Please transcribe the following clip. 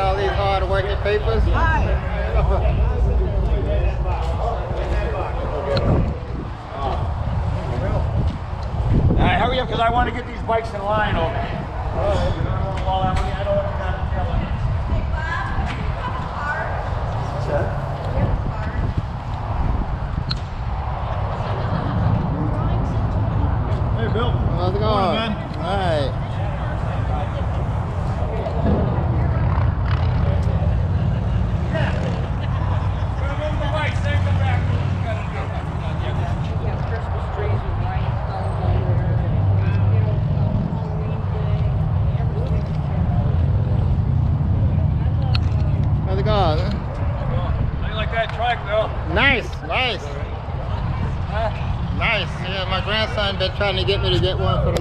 all these hard working papers. all right, hurry up because I want to get these bikes in line over here. Yeah. Bill. How's it going? Morning, man. All right. That track, Bill? Nice, nice, nice. Yeah, my grandson been trying to get me to get one for the